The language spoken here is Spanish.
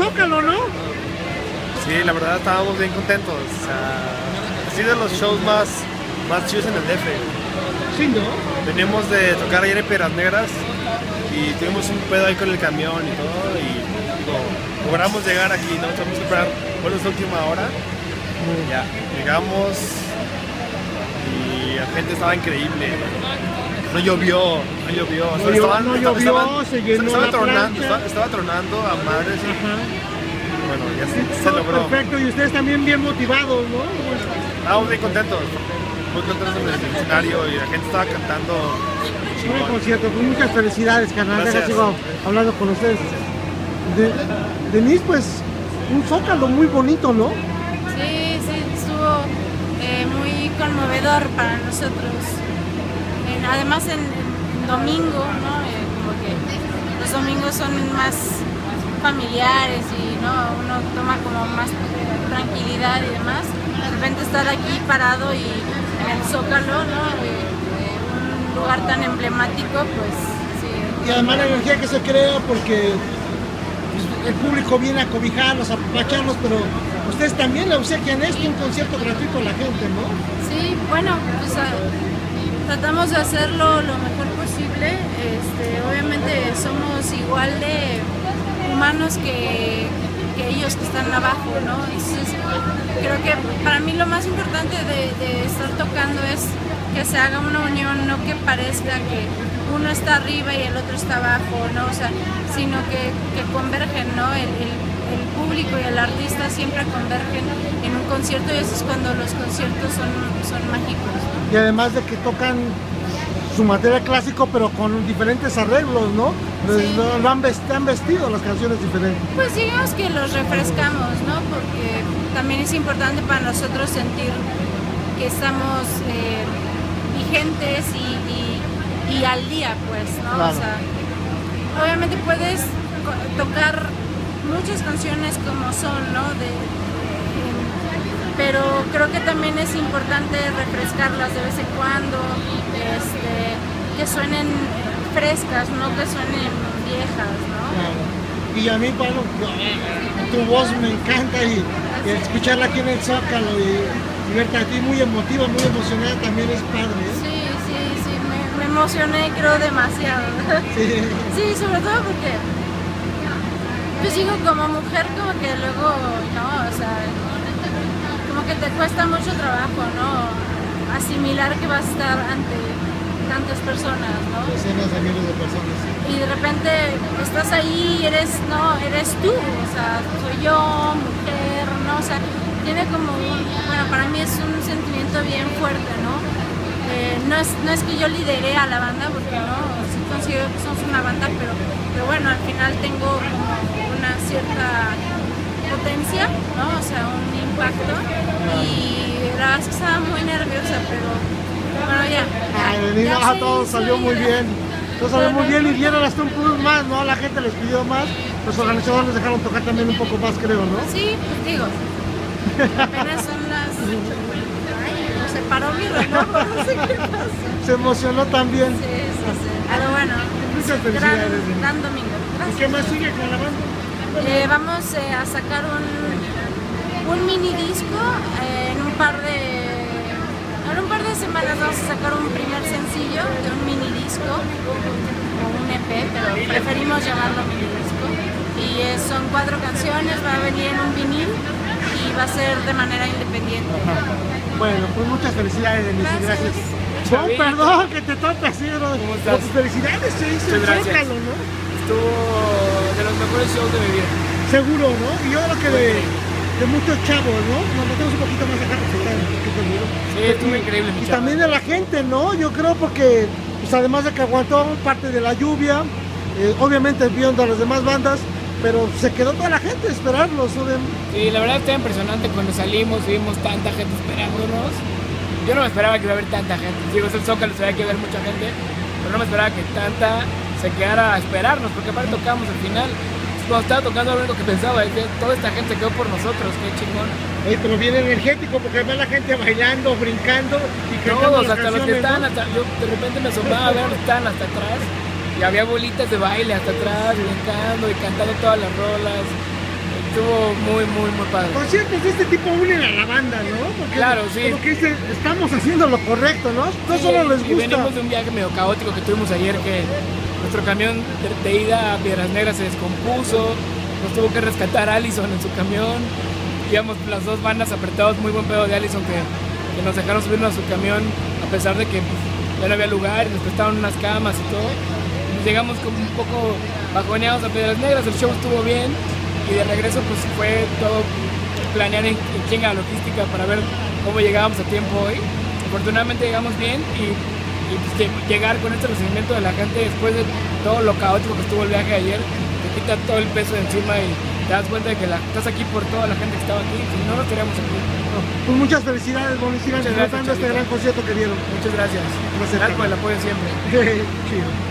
Zócalo, ¿no? Sí, la verdad estábamos bien contentos. O sea, ha sido de los shows más, más chidos en el DF. Sí, ¿no? Venimos de tocar ayer en Piedras Negras y tuvimos un pedo ahí con el camión y todo y digo, logramos llegar aquí, ¿no? Tuvimos que esperar por esta última hora. Ya, llegamos y la gente estaba increíble. No llovió, no llovió. O sea, No llo- no llovió, se llenó estaba la tronando, estaba, estaba tronando a madres. y. Bueno, ya se, se logró. perfecto y ustedes también bien motivados, ¿no? Estábamos bien contentos, muy contentos en el escenario y la gente estaba cantando. Chingón. concierto, pues muchas felicidades, carnal. Gracias. sigo hablando con ustedes. De, Denise, pues, un zócalo muy bonito, ¿no? Sí, sí, estuvo eh, muy conmovedor para nosotros. Además en, en domingo, ¿no? Eh, como que los domingos son más familiares y ¿no? uno toma como más tranquilidad y demás. De repente estar aquí parado y en el Zócalo, ¿no? Eh, eh, un lugar tan emblemático, pues sí. Y además la energía que se crea porque pues, el público viene a cobijarnos, a apapacharnos, pero ustedes también le obsequian esto, un concierto gratuito a la gente, ¿no? Sí, bueno, pues ah, tratamos de hacerlo lo mejor posible. Este, obviamente somos igual de humanos que, ellos que están abajo, ¿no? Creo que para mí lo más importante de, estar tocando es que se haga una unión, no que parezca que uno está arriba y el otro está abajo, ¿no? O sea, sino que, convergen, ¿no? El público y el artista siempre convergen en un concierto y eso es cuando los conciertos son, son mágicos. ¿no? Y además de que tocan su material clásico, pero con diferentes arreglos, ¿no? Sí. Lo, lo han, vest- han vestido las canciones diferentes. Pues digamos que los refrescamos, ¿no? Porque también es importante para nosotros sentir que estamos eh, vigentes y, y- y al día, pues, ¿no? Claro. O sea, obviamente puedes tocar muchas canciones como son, ¿no? De, pero creo que también es importante refrescarlas de vez en cuando, este, que suenen frescas, no que suenen viejas, ¿no? Y a mí, bueno, tu voz me encanta y, y escucharla aquí en el Zócalo y, y verte a ti muy emotiva, muy emocionada también es padre. ¿eh? Sí, sí, sí, me, me emocioné creo demasiado. Sí. Sí, sobre todo porque, pues digo, como mujer como que luego, no, o sea, como que te cuesta mucho trabajo, ¿no? Asimilar que vas a estar ante tantas personas, ¿no? Decenas de miles de personas. y de repente estás ahí y eres, no, eres tú, o sea, soy yo, mujer, ¿no? O sea, tiene como un, bueno, para mí es un sentimiento bien fuerte, ¿no? Eh, no, es, no es que yo lidere a la banda, porque no, considero que somos una banda, pero, pero bueno, al final tengo una cierta potencia, ¿no? O sea, un impacto, y la verdad es que estaba muy nerviosa, pero bueno, ya. ya, Ay, Denise, ya ah, todo salió muy ya. bien. Todo salió muy bien y dieron hasta un plus más, ¿no? La gente les pidió más. Los organizadores les dejaron tocar también un poco más, creo, ¿no? Sí, pues digo, apenas son las... Se paró mi reloj, no sé qué pasó. Se emocionó también. Sí, sí, sí. Pero bueno, Muchas gran, felicidades, Denise. gran domingo. ¿Y Gracias. qué más sigue con la banda? Eh, vamos eh, a sacar un, un mini disco eh, en un par de... En un par de semanas vamos a sacar un primer sencillo de un mini disco o un EP, pero preferimos llamarlo mini disco. Y son cuatro canciones, va a venir en un vinil y va a ser de manera independiente. Bueno, pues muchas felicidades, Denise. Gracias. Gracias. Oh, perdón que te toque así, bro. ¿Cómo estás? Pues felicidades, se hizo el Muchas gracias. ¿no? Estuvo de los mejores shows de mi vida. Seguro, ¿no? Y yo creo que de, de muchos chavos, ¿no? Nos metemos un poquito más acá duro. Sí, estuvo increíble, Y chavo. también de la gente, ¿no? Yo creo porque, pues además de que aguantó parte de la lluvia, eh, obviamente viendo a las demás bandas, pero se quedó toda la gente a obviamente. Sí, la verdad está impresionante cuando salimos y vimos tanta gente esperándonos. Yo no me esperaba que iba a haber tanta gente. Digo, es el Zócalo, sabía que iba a haber mucha gente, pero no me esperaba que tanta se quedara a esperarnos, porque aparte tocamos al final. Cuando estaba tocando, lo único que pensaba es que toda esta gente quedó por nosotros, qué chingón. Oye, pero bien energético porque ve la gente bailando, brincando y Todos, hasta los que están, ¿no? hasta, yo de repente me asomaba a ver estaban hasta atrás y había bolitas de baile hasta atrás, brincando y cantando todas las rolas. estuvo muy, muy, muy padre. Conciertos de este tipo unen a la banda, ¿no? Porque Claro, sí. Como que dicen, estamos haciendo lo correcto, ¿no? No Sí, solo les Y gusta. venimos de un viaje medio caótico que tuvimos ayer que nuestro camión de, de ida a Piedras Negras se descompuso, nos tuvo que rescatar Allison en su camión. Íbamos las dos bandas apretados, muy buen pedo de Allison que, que nos dejaron subirnos a su camión a pesar de que pues, ya no había lugar, y nos prestaron unas camas y todo. Llegamos como un poco bajoneados a Piedras Negras, el show estuvo bien y de regreso pues fue todo planear en, en chinga logística para ver cómo llegábamos a tiempo hoy. Afortunadamente llegamos bien y, y, pues, lle- llegar con este recibimiento de la gente después de todo lo caótico que estuvo el viaje de ayer, te quita todo el peso de encima y te das cuenta de que la- estás aquí por toda la gente que estaba aquí, si no, no estaríamos aquí. Pues muchas felicidades, Bonnie. Sigan disfrutando este gran concierto que dieron. Muchas gracias. Gracias, Gracias por el apoyo siempre. Chido.